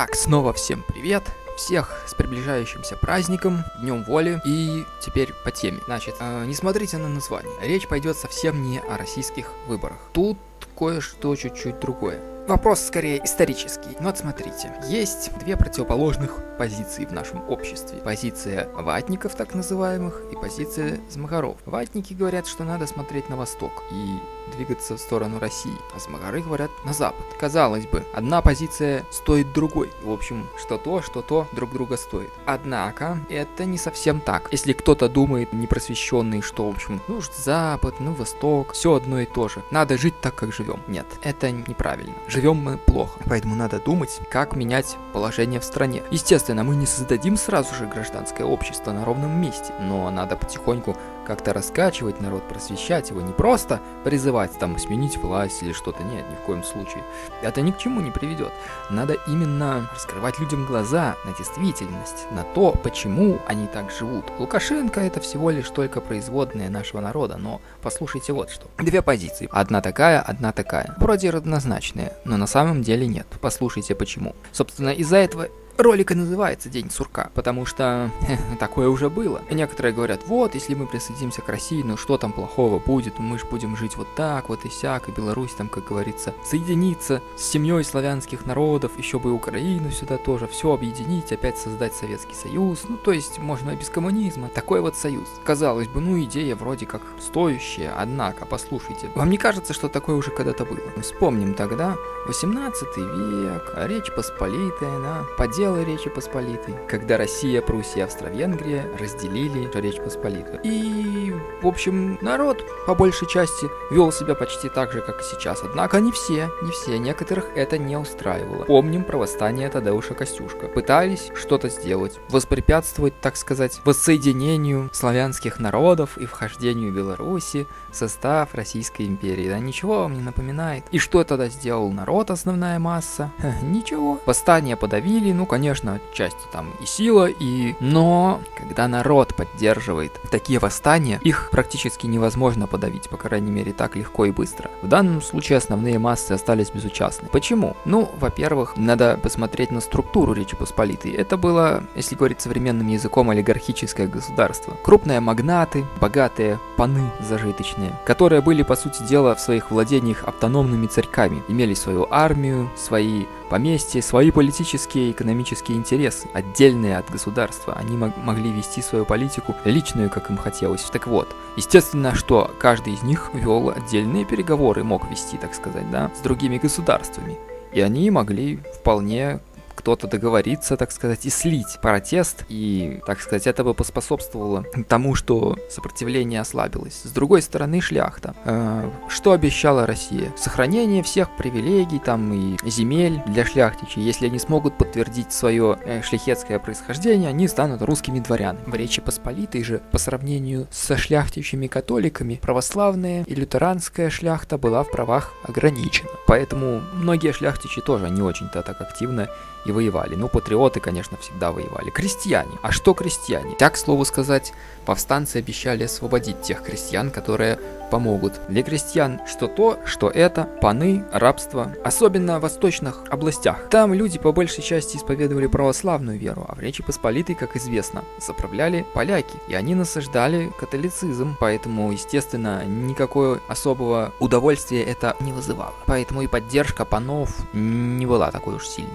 Итак, снова всем привет! Всех с приближающимся праздником, Днем Воли. И теперь по теме. Значит, э, не смотрите на название. Речь пойдет совсем не о российских выборах. Тут кое-что чуть-чуть другое. Вопрос скорее исторический. Но вот смотрите, есть две противоположных позиции в нашем обществе. Позиция ватников, так называемых, и позиция змагаров. Ватники говорят, что надо смотреть на восток и двигаться в сторону России, а змагары говорят на запад. Казалось бы, одна позиция стоит другой. В общем, что то, что то друг друга стоит. Однако, это не совсем так. Если кто-то думает, непросвещенный, что, в общем, ну, запад, ну, восток, все одно и то же. Надо жить так, как живем. Нет, это неправильно живем мы плохо. Поэтому надо думать, как менять положение в стране. Естественно, мы не создадим сразу же гражданское общество на ровном месте, но надо потихоньку как-то раскачивать народ, просвещать его, не просто призывать там сменить власть или что-то, нет, ни в коем случае. Это ни к чему не приведет. Надо именно раскрывать людям глаза на действительность, на то, почему они так живут. Лукашенко это всего лишь только производные нашего народа, но послушайте вот что. Две позиции. Одна такая, одна такая. Вроде равнозначные, но на самом деле нет. Послушайте почему. Собственно, из-за этого Ролик и называется День сурка, потому что такое уже было. И некоторые говорят, вот, если мы присоединимся к России, ну что там плохого будет, мы же будем жить вот так, вот и сяк, и Беларусь там, как говорится, соединиться с семьей славянских народов, еще бы и Украину сюда тоже, все объединить, опять создать Советский Союз, ну то есть можно без коммунизма, такой вот союз. Казалось бы, ну идея вроде как стоящая, однако, послушайте, вам не кажется, что такое уже когда-то было? Вспомним тогда, 18 век, Речь Посполитая, да, подел пределы Речи Посполитой, когда Россия, Пруссия Австро-Венгрия разделили Речь Посполитую. И, в общем, народ по большей части вел себя почти так же, как и сейчас. Однако не все, не все, некоторых это не устраивало. Помним про восстание Тадеуша Костюшка. Пытались что-то сделать, воспрепятствовать, так сказать, воссоединению славянских народов и вхождению Беларуси в состав Российской империи. Да ничего вам не напоминает. И что тогда сделал народ, основная масса? Ха, ничего. Восстание подавили, ну, конечно, отчасти там и сила, и... Но, когда народ поддерживает такие восстания, их практически невозможно подавить, по крайней мере, так легко и быстро. В данном случае основные массы остались безучастны. Почему? Ну, во-первых, надо посмотреть на структуру Речи Посполитой. Это было, если говорить современным языком, олигархическое государство. Крупные магнаты, богатые паны зажиточные, которые были, по сути дела, в своих владениях автономными царьками, имели свою армию, свои поместья, свои политические и экономические интересы, отдельные от государства. Они мог могли вести свою политику личную, как им хотелось. Так вот, естественно, что каждый из них вел отдельные переговоры, мог вести, так сказать, да, с другими государствами. И они могли вполне кто-то договориться, так сказать, и слить протест, и, так сказать, это бы поспособствовало тому, что сопротивление ослабилось. С другой стороны, шляхта. Э, что обещала Россия? Сохранение всех привилегий там и земель для шляхтичей. Если они смогут подтвердить свое э, шляхетское происхождение, они станут русскими дворянами. В Речи Посполитой же, по сравнению со шляхтичами католиками, православная и лютеранская шляхта была в правах ограничена. Поэтому многие шляхтичи тоже не очень-то так активно и воевали. Ну, патриоты, конечно, всегда воевали. Крестьяне. А что крестьяне? Так, к слову сказать, повстанцы обещали освободить тех крестьян, которые помогут. Для крестьян что то, что это, паны, рабство. Особенно в восточных областях. Там люди по большей части исповедовали православную веру, а в Речи Посполитой, как известно, заправляли поляки. И они насаждали католицизм, поэтому, естественно, никакого особого удовольствия это не вызывало. Поэтому и поддержка панов не была такой уж сильной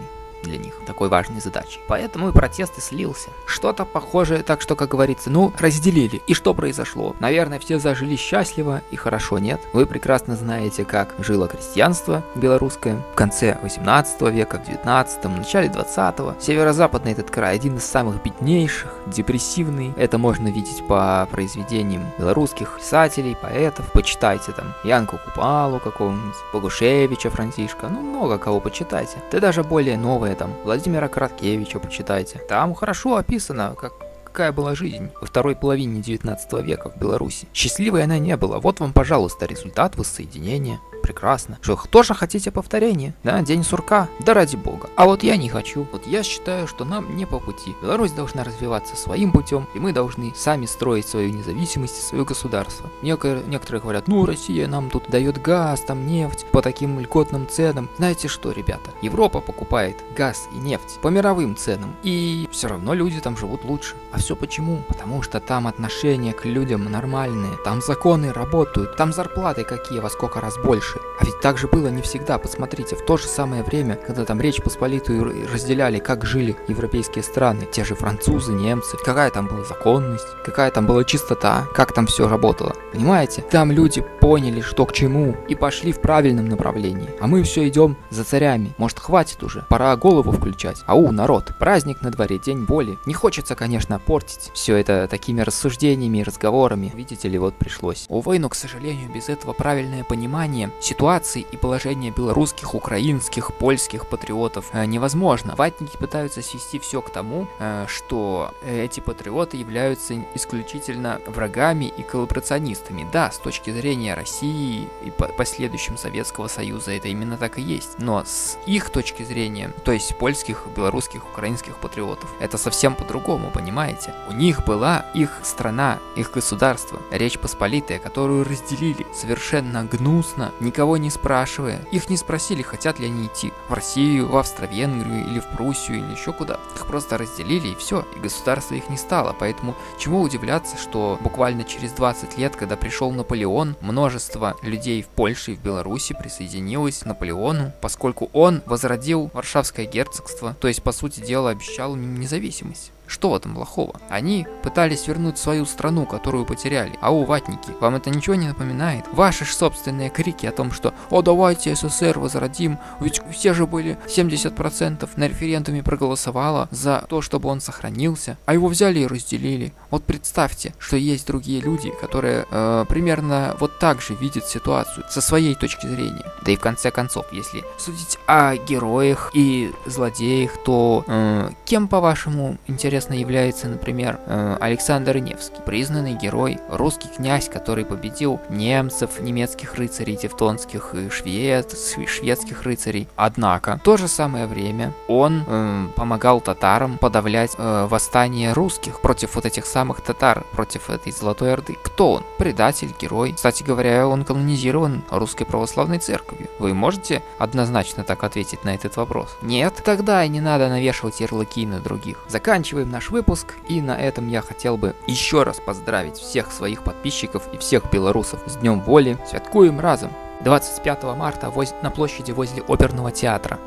для них, такой важной задачи. Поэтому и протест и слился. Что-то похожее, так что, как говорится, ну, разделили. И что произошло? Наверное, все зажили счастливо и хорошо, нет? Вы прекрасно знаете, как жило крестьянство белорусское в конце 18 века, в 19 начале 20-го. Северо-западный этот край один из самых беднейших, депрессивный. Это можно видеть по произведениям белорусских писателей, поэтов. Почитайте там Янку Купалу какого-нибудь, Богушевича Франтишка, ну много кого почитайте. Да даже более новые там, Владимира Короткевича почитайте. Там хорошо описано, как какая была жизнь во второй половине 19 века в Беларуси. Счастливой она не была. Вот вам, пожалуйста, результат воссоединения. Прекрасно. Что, тоже хотите повторение? Да, день сурка? Да ради бога. А вот я не хочу. Вот я считаю, что нам не по пути. Беларусь должна развиваться своим путем, и мы должны сами строить свою независимость, свое государство. Некоторые говорят, ну, Россия нам тут дает газ, там нефть по таким льготным ценам. Знаете что, ребята, Европа покупает газ и нефть по мировым ценам, и все равно люди там живут лучше. А все почему? Потому что там отношения к людям нормальные, там законы работают, там зарплаты какие во сколько раз больше. А ведь так же было не всегда. Посмотрите, в то же самое время, когда там Речь Посполитую разделяли, как жили европейские страны, те же французы, немцы, какая там была законность, какая там была чистота, как там все работало. Понимаете? Там люди поняли, что к чему, и пошли в правильном направлении. А мы все идем за царями. Может, хватит уже? Пора голову включать. Ау, народ, праздник на дворе, день боли. Не хочется, конечно, портить все это такими рассуждениями и разговорами. Видите ли, вот пришлось. Увы, но, к сожалению, без этого правильное понимание ситуации и положения белорусских, украинских, польских патриотов э, невозможно. Ватники пытаются свести все к тому, э, что эти патриоты являются исключительно врагами и коллаборационистами. Да, с точки зрения России и последующим Советского Союза это именно так и есть. Но с их точки зрения, то есть польских, белорусских, украинских патриотов, это совсем по-другому, понимаете? У них была их страна, их государство, Речь Посполитая, которую разделили совершенно гнусно, никого не спрашивая. Их не спросили, хотят ли они идти в Россию, в Австро-Венгрию или в Пруссию или еще куда. Их просто разделили и все, и государства их не стало. Поэтому чему удивляться, что буквально через 20 лет, когда пришел Наполеон, множество людей в Польше и в Беларуси присоединилось к Наполеону, поскольку он возродил Варшавское герцогство, то есть, по сути дела, обещал им независимость. Что в этом плохого? Они пытались вернуть свою страну, которую потеряли. А у ватники, вам это ничего не напоминает? Ваши же собственные крики о том, что «О, давайте СССР возродим», ведь все же были 70% на референдуме проголосовало за то, чтобы он сохранился, а его взяли и разделили. Вот представьте, что есть другие люди, которые э, примерно вот так же видят ситуацию со своей точки зрения. Да и в конце концов, если судить о героях и злодеях, то э, кем, по-вашему, интересно интересно является, например, э, Александр Невский, признанный герой, русский князь, который победил немцев, немецких рыцарей тевтонских и швед, шведских рыцарей. Однако, в то же самое время он э, помогал татарам подавлять э, восстание русских против вот этих самых татар, против этой Золотой Орды. Кто он? Предатель, герой. Кстати говоря, он канонизирован Русской Православной Церковью. Вы можете однозначно так ответить на этот вопрос? Нет? Тогда и не надо навешивать ярлыки на других. Заканчиваем заканчиваем наш выпуск, и на этом я хотел бы еще раз поздравить всех своих подписчиков и всех белорусов с Днем Воли. Святкуем разом! 25 марта воз... на площади возле оперного театра.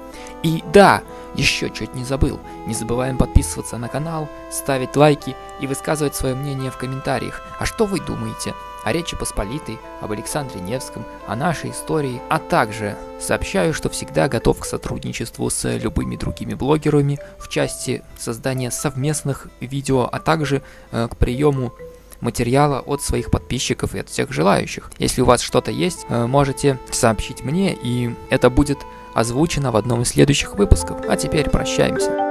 И да, еще чуть не забыл, не забываем подписываться на канал, ставить лайки и высказывать свое мнение в комментариях. А что вы думаете? О Речи Посполитой, об Александре Невском, о нашей истории, а также сообщаю, что всегда готов к сотрудничеству с любыми другими блогерами в части создания совместных видео, а также э, к приему материала от своих подписчиков и от всех желающих. Если у вас что-то есть, э, можете сообщить мне, и это будет озвучено в одном из следующих выпусков. А теперь прощаемся.